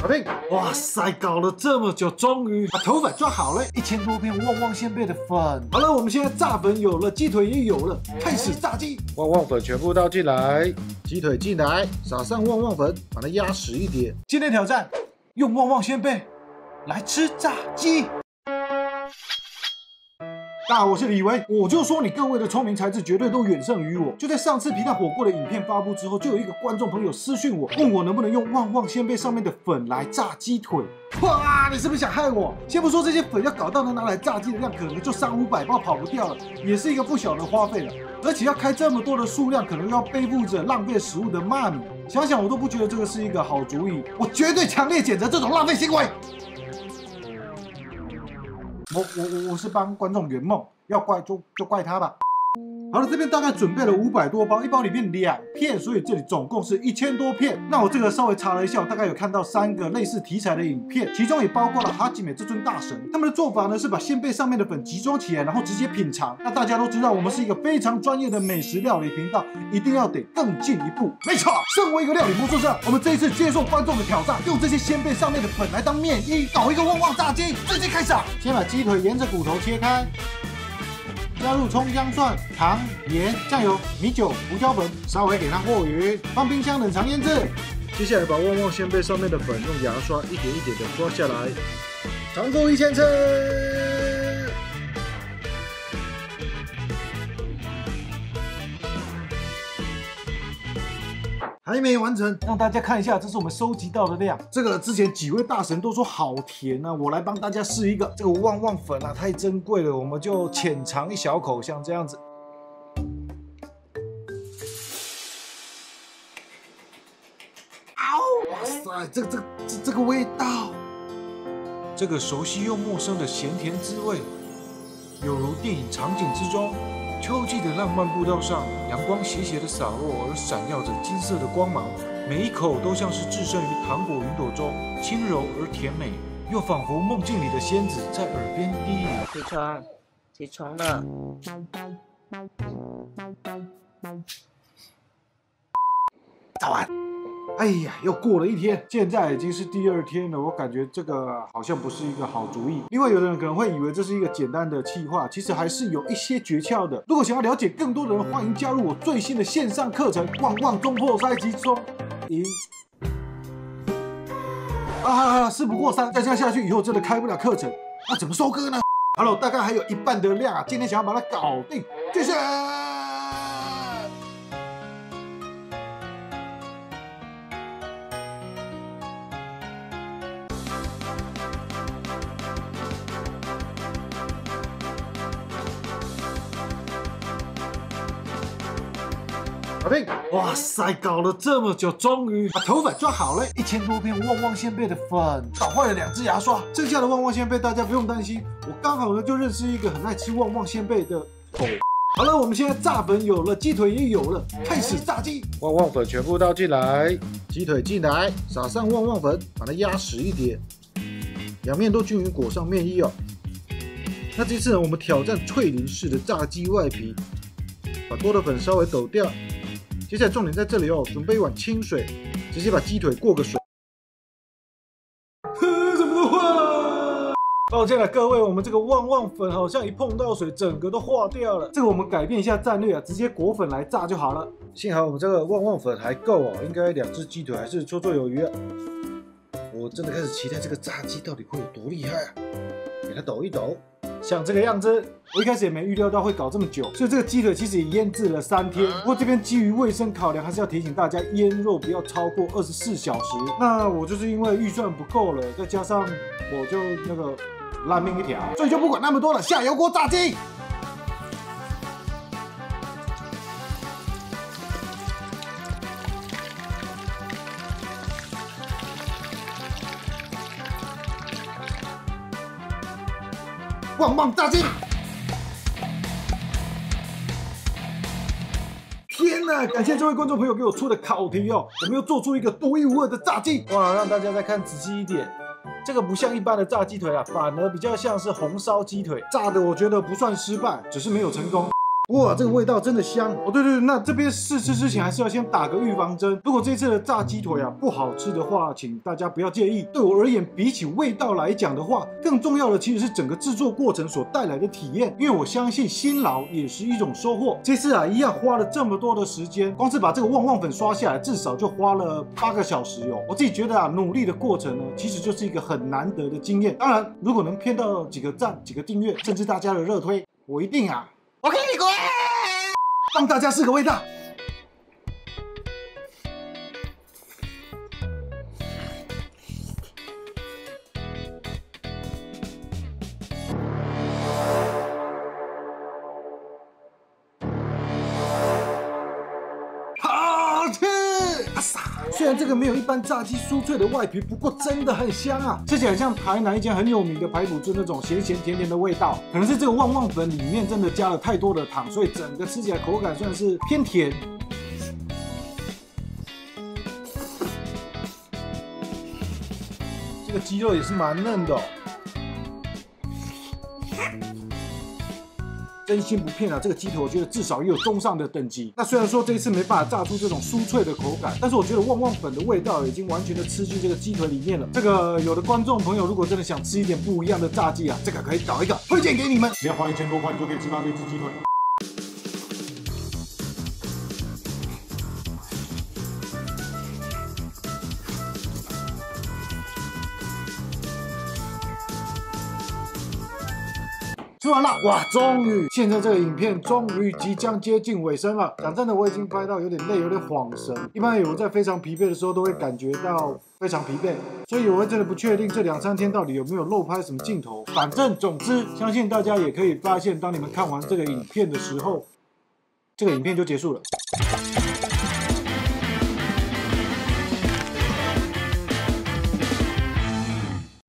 搞定！哇塞，搞了这么久，终于把头发抓好了，一千多片旺旺仙贝的粉。好了，我们现在炸粉有了，鸡腿也有了，开始炸鸡。旺旺粉全部倒进来，鸡腿进来，撒上旺旺粉，把它压实一点。今天挑战用旺旺仙贝来吃炸鸡。大家好，我是李维，我就说你各位的聪明才智绝对都远胜于我。就在上次皮蛋火锅的影片发布之后，就有一个观众朋友私讯我，问我能不能用旺旺仙贝上面的粉来炸鸡腿。哇，你是不是想害我？先不说这些粉要搞到能拿来炸鸡的量，可能就三五百包跑不掉了，也是一个不小的花费了。而且要开这么多的数量，可能要背负着浪费食物的骂名。想想我都不觉得这个是一个好主意，我绝对强烈谴责这种浪费行为。我我我我是帮观众圆梦，要怪就就怪他吧。好了，这边大概准备了五百多包，一包里面两片，所以这里总共是一千多片。那我这个稍微查了一下，大概有看到三个类似题材的影片，其中也包括了哈吉美这尊大神。他们的做法呢是把鲜贝上面的粉集中起来，然后直接品尝。那大家都知道，我们是一个非常专业的美食料理频道，一定要得更进一步。没错，身为一个料理魔术师，我们这一次接受观众的挑战，用这些鲜贝上面的粉来当面衣，搞一个旺旺炸鸡。直接开始，先把鸡腿沿着骨头切开。加入葱姜蒜、糖、盐、酱油、米酒、胡椒粉，稍微给它和匀，放冰箱冷藏腌制。接下来把旺旺鲜贝上面的粉用牙刷一点一点的刷下来，尝够一千次。还没完成，让大家看一下，这是我们收集到的量。这个之前几位大神都说好甜啊，我来帮大家试一个。这个旺旺粉啊，太珍贵了，我们就浅尝一小口，像这样子。嗷！哇塞，这个这个这这个味道，这个熟悉又陌生的咸甜滋味，有如电影场景之中。秋季的浪漫步道上，阳光斜斜的洒落，而闪耀着金色的光芒。每一口都像是置身于糖果云朵中，轻柔而甜美，又仿佛梦境里的仙子在耳边低语：“起床，起床了。”早安。哎呀，又过了一天，现在已经是第二天了。我感觉这个好像不是一个好主意。另外，有的人可能会以为这是一个简单的气话，其实还是有一些诀窍的。如果想要了解更多的人，欢迎加入我最新的线上课程《旺旺中破塞集中营》。啊，事不过三，再这样下去，以后真的开不了课程。那怎么收割呢？Hello，大概还有一半的量啊，今天想要把它搞定，谢谢。搞定！哇塞，搞了这么久，终于把头粉抓好了，一千多片旺旺仙贝的粉，搞坏了两只牙刷。剩下的旺旺仙贝大家不用担心，我刚好呢就认识一个很爱吃旺旺仙贝的狗。好了，我们现在炸粉有了，鸡腿也有了，开始炸鸡。旺旺粉全部倒进来，鸡腿进来，撒上旺旺粉，把它压实一点，两面都均匀裹上面衣哦。那这次呢，我们挑战脆淋式的炸鸡外皮，把多的粉稍微抖掉。接下来重点在这里哦，准备一碗清水，直接把鸡腿过个水。呵，怎么都化了？抱歉了各位，我们这个旺旺粉好像一碰到水，整个都化掉了。这个我们改变一下战略啊，直接裹粉来炸就好了。幸好我们这个旺旺粉还够哦，应该两只鸡腿还是绰绰有余啊。我真的开始期待这个炸鸡到底会有多厉害啊！给它抖一抖。像这个样子，我一开始也没预料到会搞这么久，所以这个鸡腿其实也腌制了三天。不过这边基于卫生考量，还是要提醒大家，腌肉不要超过二十四小时。那我就是因为预算不够了，再加上我就那个烂命一条，所以就不管那么多了，下油锅炸鸡。旺旺炸鸡！天呐！感谢这位观众朋友给我出的考题哦，我们又做出一个独一无二的炸鸡哇！让大家再看仔细一点，这个不像一般的炸鸡腿啊，反而比较像是红烧鸡腿，炸的我觉得不算失败，只是没有成功。哇，这个味道真的香哦！对对对，那这边试吃之前还是要先打个预防针。如果这次的炸鸡腿啊不好吃的话，请大家不要介意。对我而言，比起味道来讲的话，更重要的其实是整个制作过程所带来的体验。因为我相信辛劳也是一种收获。这次啊，一样花了这么多的时间，光是把这个旺旺粉刷下来，至少就花了八个小时哟。我自己觉得啊，努力的过程呢，其实就是一个很难得的经验。当然，如果能骗到几个赞、几个订阅，甚至大家的热推，我一定啊。我给你滚！让大家试个味道。虽然这个没有一般炸鸡酥脆的外皮，不过真的很香啊！吃起来像台南一间很有名的排骨就那种咸咸甜甜的味道。可能是这个旺旺粉里面真的加了太多的糖，所以整个吃起来口感算是偏甜。这个鸡肉也是蛮嫩的、真心不骗啊，这个鸡腿我觉得至少也有中上的等级。那虽然说这一次没办法炸出这种酥脆的口感，但是我觉得旺旺粉的味道已经完全的吃进这个鸡腿里面了。这个有的观众朋友如果真的想吃一点不一样的炸鸡啊，这个可以搞一个推荐给你们，只要花一千多块，你就可以吃到这只鸡腿。吃完了，哇，终于！现在这个影片终于即将接近尾声了。讲真的，我已经拍到有点累，有点恍神。一般有在非常疲惫的时候，都会感觉到非常疲惫，所以我会真的不确定这两三天到底有没有漏拍什么镜头。反正总之，相信大家也可以发现，当你们看完这个影片的时候，这个影片就结束了。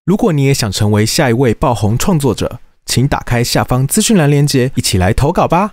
如果你也想成为下一位爆红创作者，请打开下方资讯栏链接，一起来投稿吧。